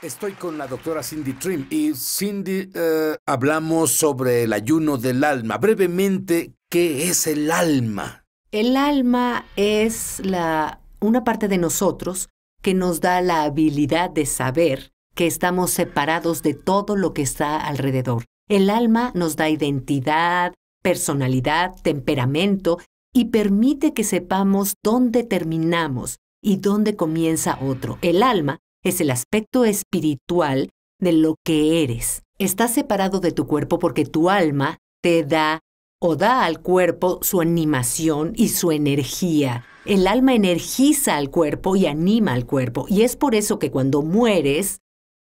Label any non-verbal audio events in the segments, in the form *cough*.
Estoy con la doctora Cindy Trim y Cindy, eh, hablamos sobre el ayuno del alma. Brevemente, ¿qué es el alma? El alma es la una parte de nosotros que nos da la habilidad de saber que estamos separados de todo lo que está alrededor. El alma nos da identidad, personalidad, temperamento y permite que sepamos dónde terminamos y dónde comienza otro. El alma es el aspecto espiritual de lo que eres. Estás separado de tu cuerpo porque tu alma te da o da al cuerpo su animación y su energía. El alma energiza al cuerpo y anima al cuerpo. Y es por eso que cuando mueres,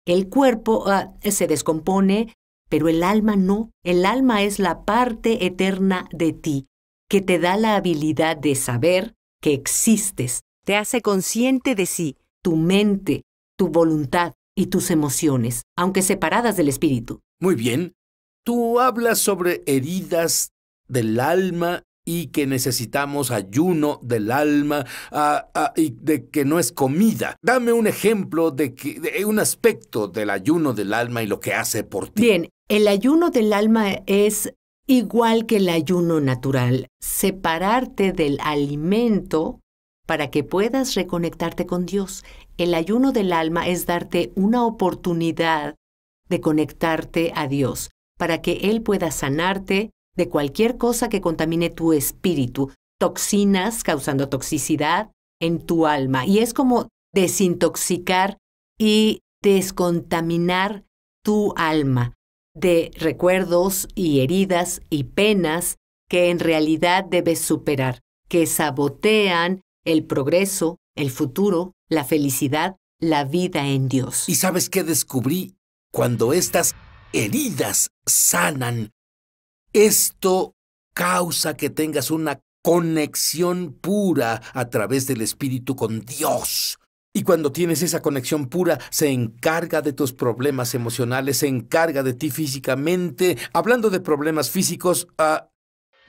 el cuerpo ah, se descompone, pero el alma no. El alma es la parte eterna de ti, que te da la habilidad de saber que existes. Te hace consciente de sí, tu mente, tu voluntad y tus emociones, aunque separadas del espíritu. Muy bien. Tú hablas sobre heridas del alma y que necesitamos ayuno del alma ah, ah, y de que no es comida. Dame un ejemplo de, que, de un aspecto del ayuno del alma y lo que hace por ti. Bien, el ayuno del alma es igual que el ayuno natural, separarte del alimento para que puedas reconectarte con Dios. El ayuno del alma es darte una oportunidad de conectarte a Dios, para que Él pueda sanarte de cualquier cosa que contamine tu espíritu, toxinas causando toxicidad en tu alma. Y es como desintoxicar y descontaminar tu alma de recuerdos y heridas y penas que en realidad debes superar, que sabotean el progreso, el futuro, la felicidad, la vida en Dios. ¿Y sabes qué descubrí? Cuando estas heridas sanan, esto causa que tengas una conexión pura a través del Espíritu con Dios. Y cuando tienes esa conexión pura, se encarga de tus problemas emocionales, se encarga de ti físicamente. Hablando de problemas físicos, uh,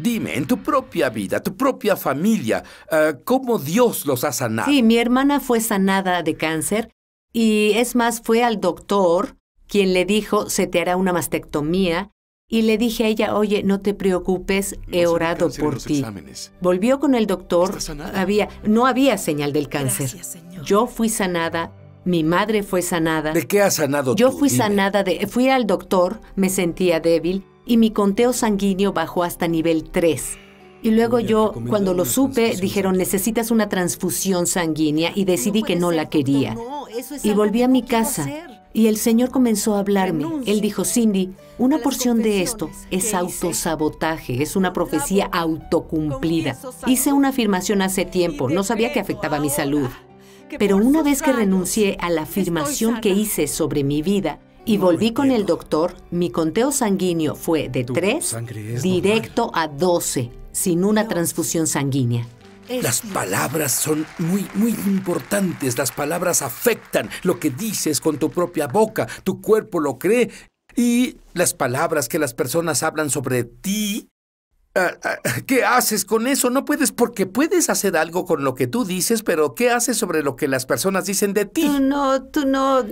Dime, en tu propia vida, tu propia familia, uh, ¿cómo Dios los ha sanado? Sí, mi hermana fue sanada de cáncer y es más, fue al doctor quien le dijo, se te hará una mastectomía. Y le dije a ella, oye, no te preocupes, he orado por ti. Exámenes. Volvió con el doctor, había, no había señal del cáncer. Gracias, Señor. Yo fui sanada, mi madre fue sanada. ¿De qué has sanado Yo tú? fui Dime. sanada de... Fui al doctor, me sentía débil y mi conteo sanguíneo bajó hasta nivel 3. Y luego yo, cuando lo supe, dijeron, sanguínea". necesitas una transfusión sanguínea y decidí No que no ser, la quería. no, eso es Y volví a mi casa. hacer. Y el Señor comenzó a hablarme. Renuncio Él dijo, Cindy, una porción de esto es hice. autosabotaje, es una profecía autocumplida. Hice una afirmación hace tiempo, no sabía que afectaba mi salud. Pero una vez que renuncié a la afirmación que hice sobre mi vida y volví con el doctor, mi conteo sanguíneo fue de Tu 3 sangre es directo a 12, sin una transfusión sanguínea. Las palabras son muy, muy importantes. Las palabras afectan lo que dices con tu propia boca. Tu cuerpo lo cree. Y las palabras que las personas hablan sobre ti. Ah, ah, ¿Qué haces con eso? No puedes, porque puedes hacer algo con lo que tú dices, pero ¿qué haces sobre lo que las personas dicen de ti? Tú no, tú no.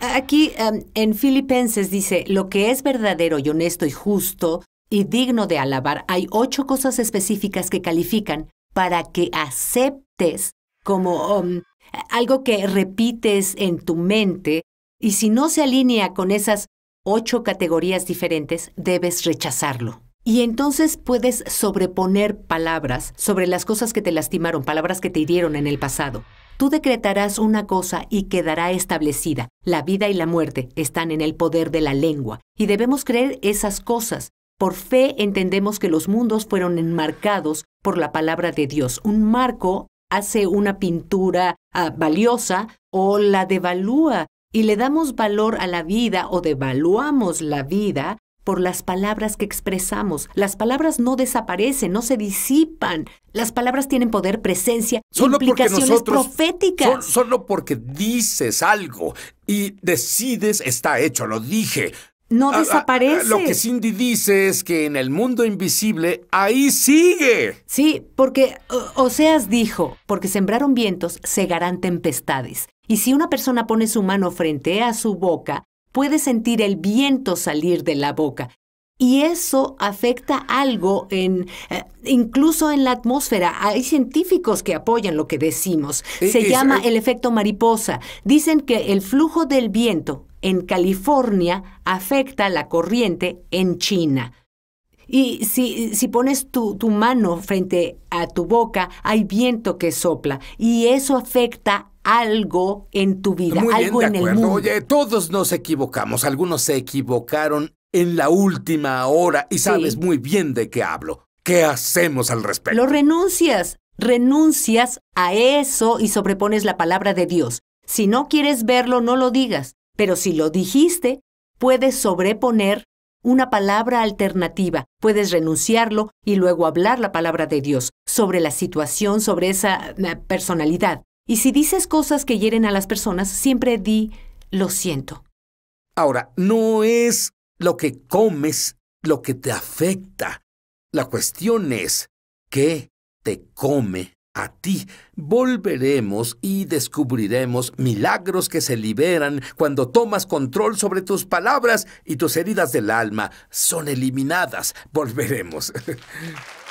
Aquí em, en Filipenses dice, lo que es verdadero y honesto y justo y digno de alabar, hay ocho cosas específicas que califican para que aceptes como um, algo que repites en tu mente y si no se alinea con esas ocho categorías diferentes, debes rechazarlo. Y entonces puedes sobreponer palabras sobre las cosas que te lastimaron, palabras que te hirieron en el pasado. Tú decretarás una cosa y quedará establecida. La vida y la muerte están en el poder de la lengua y debemos creer esas cosas. Por fe entendemos que los mundos fueron enmarcados por la palabra de Dios. Un marco hace una pintura ah, valiosa o la devalúa y le damos valor a la vida o devaluamos la vida por las palabras que expresamos. Las palabras no desaparecen, no se disipan. Las palabras tienen poder, presencia, Solo implicaciones nosotros. proféticas. Sol- solo porque dices algo y decides, está hecho, lo dije. no Ah, ah, desaparece. ah, Lo que Cindy dice es que en el mundo invisible, ahí sigue. Sí, porque Oseas dijo, porque sembraron vientos, segarán tempestades. Y si una persona pone su mano frente a su boca, puede sentir el viento salir de la boca. Y eso afecta algo en, eh, incluso en la atmósfera. Hay científicos que apoyan lo que decimos. Se es- llama el efecto mariposa. Dicen que el flujo del viento en California afecta la corriente en China. Y si, si pones tu, tu mano frente a tu boca, hay viento que sopla. Y eso afecta algo en tu vida, Muy algo bien, de en el mundo. Oye, todos nos equivocamos. Algunos se equivocaron en la última hora y Sí. sabes muy bien de qué hablo. ¿Qué hacemos al respecto? Lo renuncias, renuncias a eso y sobrepones la palabra de Dios. Si no quieres verlo, no lo digas. Pero si lo dijiste, puedes sobreponer una palabra alternativa. Puedes renunciarlo y luego hablar la palabra de Dios sobre la situación, sobre esa eh, personalidad. Y si dices cosas que hieren a las personas, siempre di, lo siento. Ahora, no es lo que comes lo que te afecta. La cuestión es qué te come a ti. Volveremos y descubriremos milagros que se liberan cuando tomas control sobre tus palabras y tus heridas del alma son eliminadas. Volveremos. *laughs*